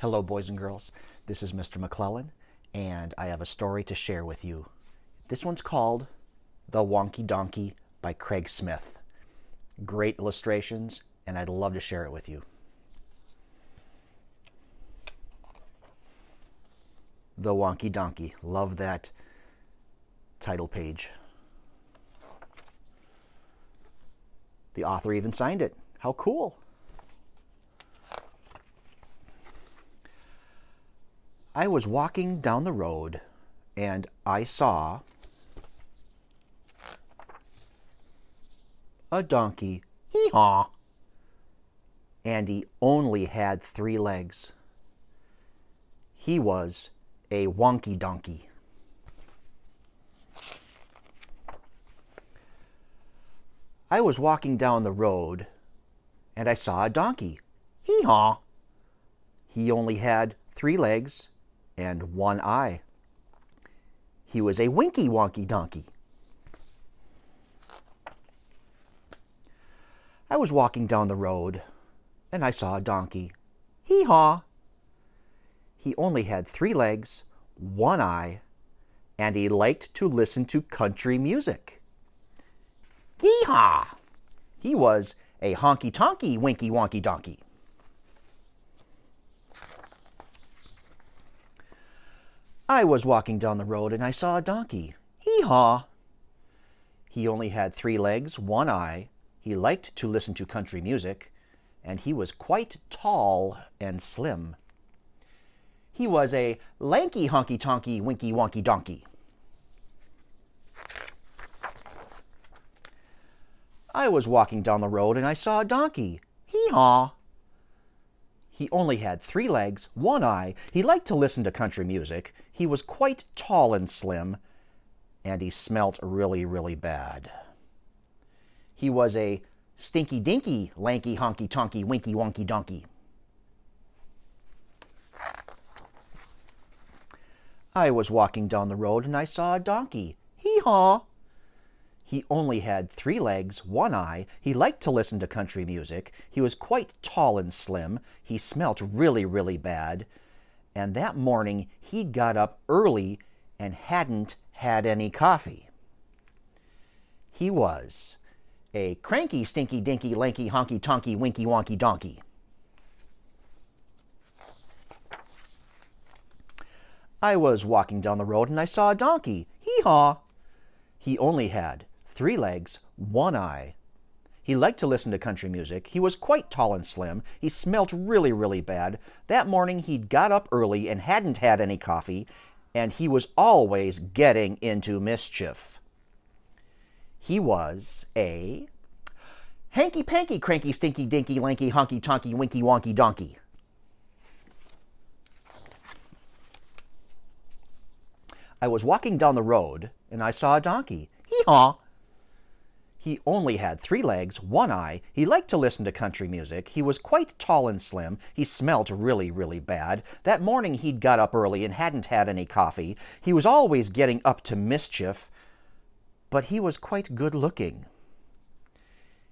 Hello, boys and girls. This is Mr. McLellan, and I have a story to share with you. This one's called The Wonky Donkey by Craig Smith. Great illustrations, and I'd love to share it with you. The Wonky Donkey. Love that title page. The author even signed it. How cool! I was walking down the road and I saw a donkey. Hee haw! And he only had three legs. He was a wonky donkey. I was walking down the road and I saw a donkey. Hee haw! He only had three legs and one eye. He was a winky wonky donkey. I was walking down the road and I saw a donkey. Hee haw! He only had three legs, one eye, and he liked to listen to country music. Hee haw! He was a honky tonky winky wonky donkey. I was walking down the road and I saw a donkey. Hee haw! He only had three legs, one eye. He liked to listen to country music, and he was quite tall and slim. He was a lanky honky tonky winky wonky donkey. I was walking down the road and I saw a donkey. Hee haw! He only had three legs, one eye. He liked to listen to country music. He was quite tall and slim, and he smelt really, really bad. He was a stinky dinky, lanky honky tonky, winky wonky donkey. I was walking down the road and I saw a donkey. Hee haw! He only had three legs, one eye. He liked to listen to country music. He was quite tall and slim. He smelt really, really bad. And that morning, he got up early and hadn't had any coffee. He was a cranky, stinky, dinky, lanky, honky, tonky, winky, wonky donkey. I was walking down the road and I saw a donkey. Hee haw! He only had three legs, one eye. He liked to listen to country music. He was quite tall and slim. He smelt really, really bad. That morning he'd got up early and hadn't had any coffee, and he was always getting into mischief. He was a hanky panky, cranky, stinky, dinky, lanky, honky, tonky, winky, wonky donkey. I was walking down the road and I saw a donkey. Hee haw! He only had three legs, one eye. He liked to listen to country music. He was quite tall and slim. He smelt really, really bad. That morning he'd got up early and hadn't had any coffee. He was always getting up to mischief, but he was quite good looking.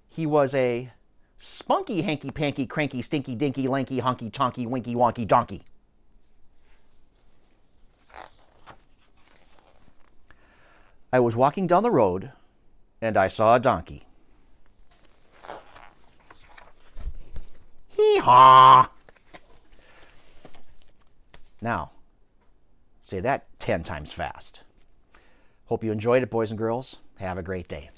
He was a spunky, hanky panky, cranky, stinky, dinky, lanky, honky, tonky, winky, wonky donkey. I was walking down the road and I saw a donkey. Hee haw! Now, say that 10 times fast. Hope you enjoyed it, boys and girls. Have a great day.